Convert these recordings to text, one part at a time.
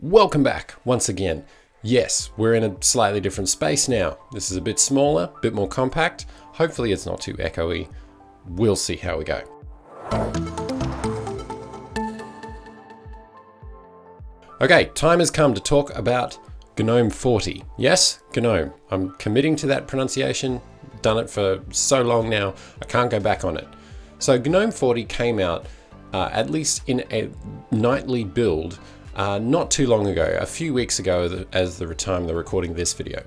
Welcome back once again. Yes, we're in a slightly different space now. This is a bit smaller, a bit more compact. Hopefully it's not too echoey. We'll see how we go. Okay, time has come to talk about GNOME 40. Yes, GNOME. I'm committing to that pronunciation. Done it for so long now, I can't go back on it. So GNOME 40 came out, uh, at least in a nightly build, uh, not too long ago, a few weeks ago as the time of the recording this video.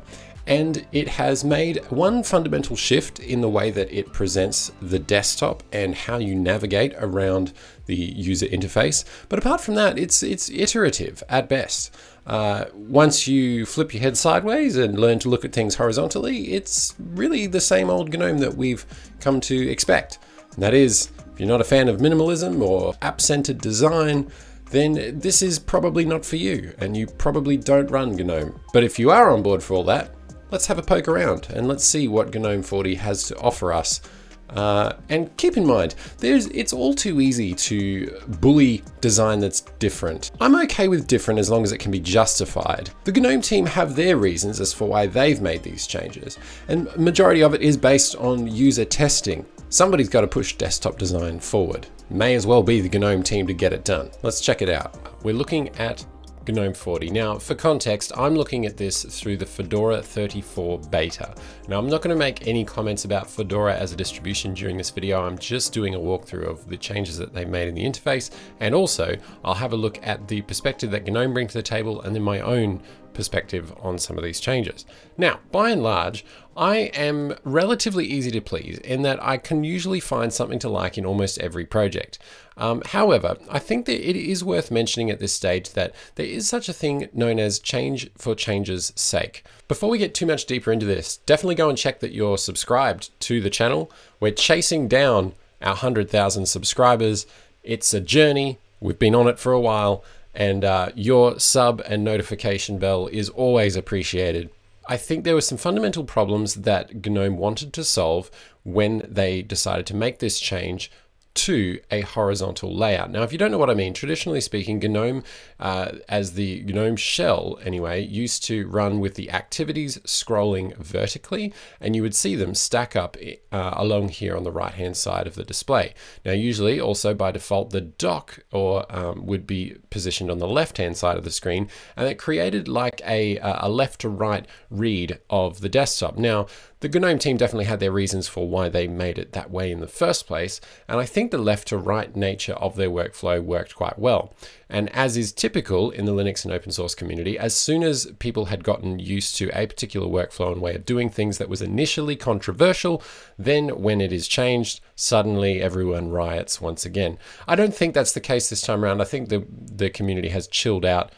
And it has made one fundamental shift in the way that it presents the desktop and how you navigate around the user interface. But apart from that, it's, it's iterative at best. Uh, once you flip your head sideways and learn to look at things horizontally, it's really the same old GNOME that we've come to expect. And that is, if you're not a fan of minimalism or app-centered design, then this is probably not for you, and you probably don't run GNOME. But if you are on board for all that, let's have a poke around and let's see what GNOME 40 has to offer us. Uh, and keep in mind, there's it's all too easy to bully design that's different. I'm okay with different as long as it can be justified. The GNOME team have their reasons as for why they've made these changes, and majority of it is based on user testing. Somebody's got to push desktop design forward. May as well be the GNOME team to get it done. Let's check it out. We're looking at GNOME 40. Now, for context, I'm looking at this through the Fedora 34 beta. Now, I'm not going to make any comments about Fedora as a distribution during this video. I'm just doing a walkthrough of the changes that they made in the interface. And also, I'll have a look at the perspective that GNOME brings to the table and then my own perspective on some of these changes. Now, by and large, I am relatively easy to please in that I can usually find something to like in almost every project. Um, however, I think that it is worth mentioning at this stage that there is such a thing known as change for change's sake. Before we get too much deeper into this, definitely go and check that you're subscribed to the channel. We're chasing down our 100,000 subscribers. It's a journey. We've been on it for a while and uh, your sub and notification bell is always appreciated. I think there were some fundamental problems that GNOME wanted to solve when they decided to make this change to a horizontal layout. Now, if you don't know what I mean, traditionally speaking, GNOME, uh, as the GNOME shell anyway, used to run with the activities scrolling vertically, and you would see them stack up uh, along here on the right-hand side of the display. Now, usually also by default, the dock or um, would be positioned on the left-hand side of the screen, and it created like a, a left to right read of the desktop. Now, the GNOME team definitely had their reasons for why they made it that way in the first place, and I think the left to right nature of their workflow worked quite well. And as is typical in the Linux and open source community, as soon as people had gotten used to a particular workflow and way of doing things that was initially controversial, then when it is changed, suddenly everyone riots once again. I don't think that's the case this time around. I think the, the community has chilled out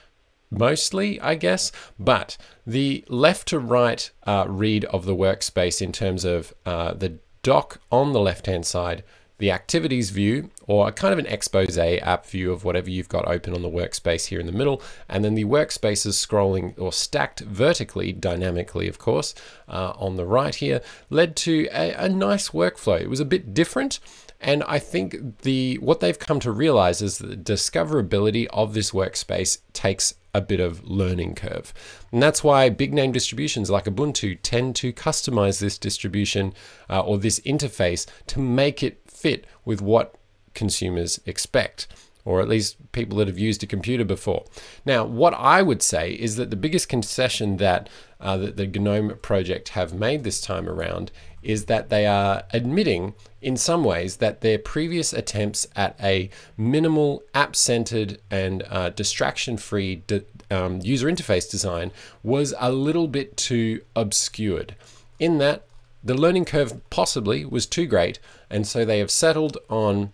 mostly, I guess. But the left to right uh, read of the workspace in terms of uh, the dock on the left hand side, the activities view, or kind of an expose app view of whatever you've got open on the workspace here in the middle, and then the workspaces scrolling or stacked vertically, dynamically, of course, uh, on the right here, led to a, a nice workflow. It was a bit different. And I think the what they've come to realize is that the discoverability of this workspace takes a bit of learning curve. And that's why big name distributions like Ubuntu tend to customize this distribution uh, or this interface to make it fit with what consumers expect or at least people that have used a computer before. Now, what I would say is that the biggest concession that, uh, that the GNOME project have made this time around is that they are admitting in some ways that their previous attempts at a minimal app-centered and uh, distraction-free um, user interface design was a little bit too obscured in that the learning curve possibly was too great and so they have settled on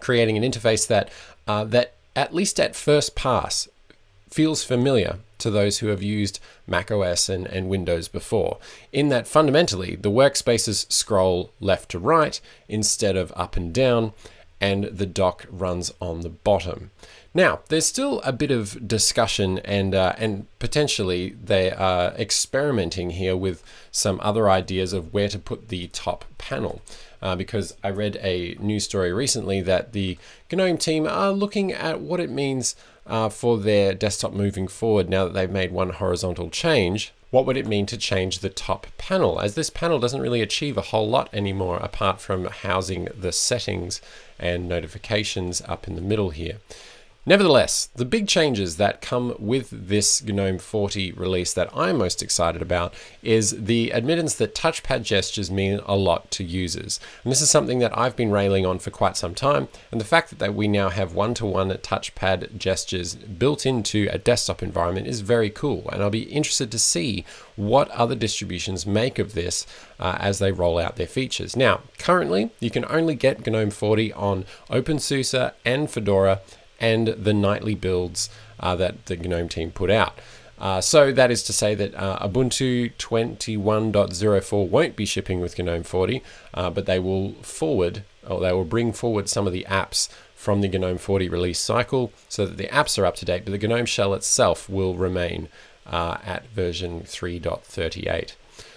creating an interface that uh, that at least at first pass feels familiar to those who have used macOS and, and Windows before, in that fundamentally the workspaces scroll left to right instead of up and down, and the dock runs on the bottom. Now, there's still a bit of discussion and uh, and potentially they are experimenting here with some other ideas of where to put the top panel. Uh, because I read a news story recently that the GNOME team are looking at what it means uh, for their desktop moving forward now that they've made one horizontal change, what would it mean to change the top panel? As this panel doesn't really achieve a whole lot anymore apart from housing the settings and notifications up in the middle here. Nevertheless, the big changes that come with this GNOME 40 release that I'm most excited about is the admittance that touchpad gestures mean a lot to users. And this is something that I've been railing on for quite some time, and the fact that we now have one-to-one -one touchpad gestures built into a desktop environment is very cool, and I'll be interested to see what other distributions make of this uh, as they roll out their features. Now, currently, you can only get GNOME 40 on OpenSUSE and Fedora and the nightly builds uh, that the GNOME team put out. Uh, so that is to say that uh, Ubuntu 21.04 won't be shipping with GNOME 40, uh, but they will forward, or they will bring forward some of the apps from the GNOME 40 release cycle so that the apps are up to date, but the GNOME shell itself will remain uh, at version 3.38.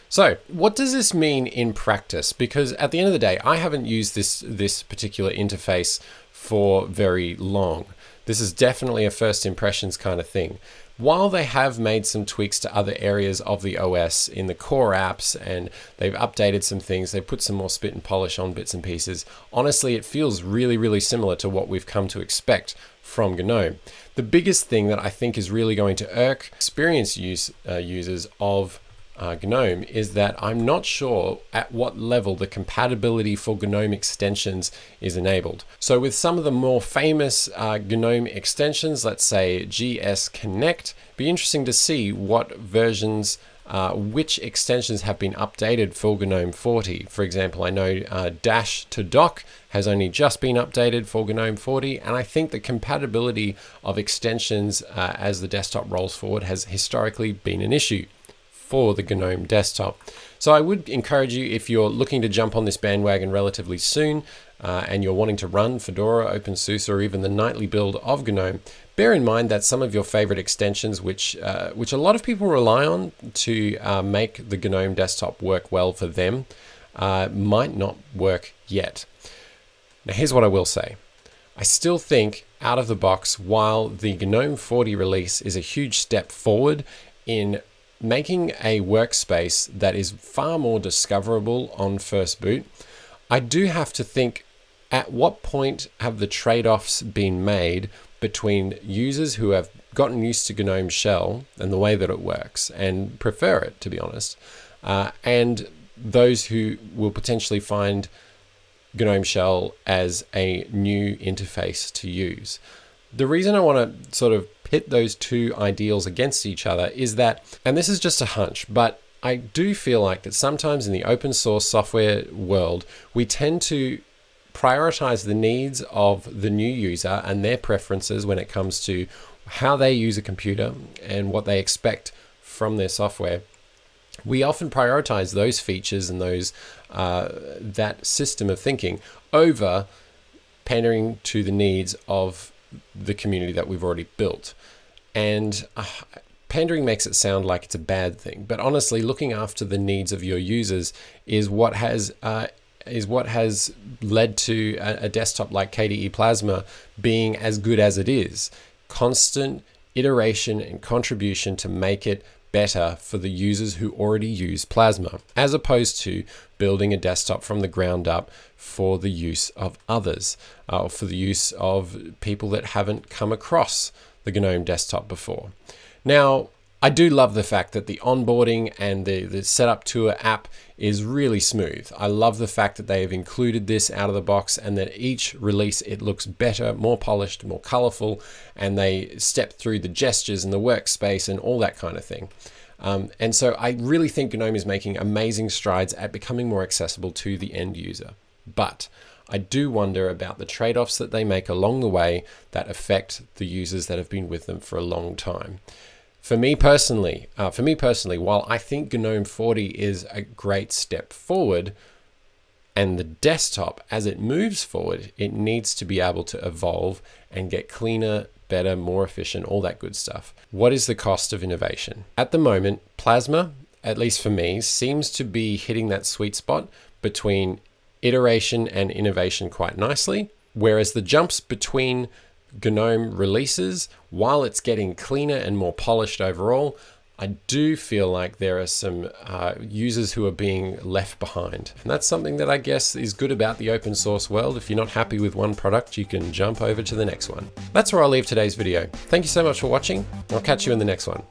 So, what does this mean in practice? Because at the end of the day, I haven't used this this particular interface for very long. This is definitely a first impressions kind of thing. While they have made some tweaks to other areas of the OS in the core apps and they've updated some things, they've put some more spit and polish on bits and pieces, honestly, it feels really, really similar to what we've come to expect from GNOME. The biggest thing that I think is really going to irk experienced use, uh, users of uh, GNOME is that I'm not sure at what level the compatibility for GNOME extensions is enabled. So with some of the more famous uh, GNOME extensions, let's say GS Connect, be interesting to see what versions uh, which extensions have been updated for GNOME 40. For example, I know uh, Dash to Dock has only just been updated for GNOME 40, and I think the compatibility of extensions uh, as the desktop rolls forward has historically been an issue for the GNOME desktop. So I would encourage you if you're looking to jump on this bandwagon relatively soon uh, and you're wanting to run Fedora, OpenSUSE, or even the nightly build of GNOME, bear in mind that some of your favorite extensions, which uh, which a lot of people rely on to uh, make the GNOME desktop work well for them, uh, might not work yet. Now here's what I will say. I still think out of the box, while the GNOME 40 release is a huge step forward in making a workspace that is far more discoverable on first boot, I do have to think at what point have the trade-offs been made between users who have gotten used to GNOME Shell and the way that it works and prefer it, to be honest, uh, and those who will potentially find GNOME Shell as a new interface to use. The reason I want to sort of pit those two ideals against each other is that, and this is just a hunch, but I do feel like that sometimes in the open source software world, we tend to prioritize the needs of the new user and their preferences when it comes to how they use a computer and what they expect from their software. We often prioritize those features and those uh, that system of thinking over pandering to the needs of the community that we've already built. And uh, pandering makes it sound like it's a bad thing, but honestly, looking after the needs of your users is what has uh, is what has led to a, a desktop like KDE Plasma being as good as it is. Constant iteration and contribution to make it better for the users who already use Plasma, as opposed to building a desktop from the ground up for the use of others, uh, or for the use of people that haven't come across the GNOME desktop before. Now, I do love the fact that the onboarding and the, the setup tour app is really smooth. I love the fact that they have included this out of the box and that each release it looks better, more polished, more colorful, and they step through the gestures and the workspace and all that kind of thing. Um, and so I really think GNOME is making amazing strides at becoming more accessible to the end user. But I do wonder about the trade offs that they make along the way that affect the users that have been with them for a long time. For me personally, uh, for me personally, while I think GNOME 40 is a great step forward, and the desktop, as it moves forward, it needs to be able to evolve and get cleaner, better, more efficient, all that good stuff. What is the cost of innovation? At the moment, Plasma, at least for me, seems to be hitting that sweet spot between iteration and innovation quite nicely, whereas the jumps between GNOME releases, while it's getting cleaner and more polished overall, I do feel like there are some uh, users who are being left behind. And that's something that I guess is good about the open source world. If you're not happy with one product, you can jump over to the next one. That's where I'll leave today's video. Thank you so much for watching. I'll catch you in the next one.